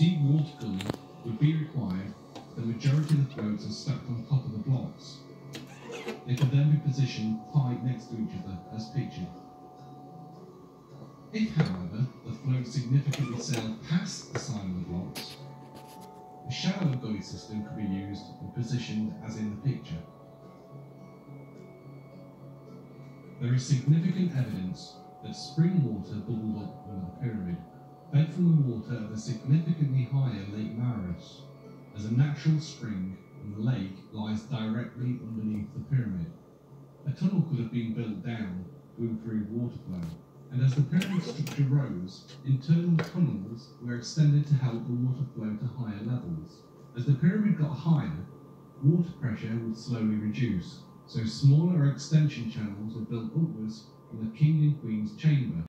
deep water gun would be required. The majority of the floats are stacked on top of the blocks. They can then be positioned tight next to each other as pictured. If, however, the float significantly sailed past the side of the blocks, a shallow gully system could be used and positioned as in the picture. There is significant evidence that spring water bubbled up under the pyramid, fed from the water of the significantly higher Lake Moeris, as a natural spring and the lake lies directly underneath the pyramid. A tunnel could have been built down to improve water flow, and as the pyramid structure rose, internal tunnels were extended to help the water flow to higher levels. As the pyramid got higher, water pressure would slowly reduce, so smaller extension channels were built upwards from the king and queen's chamber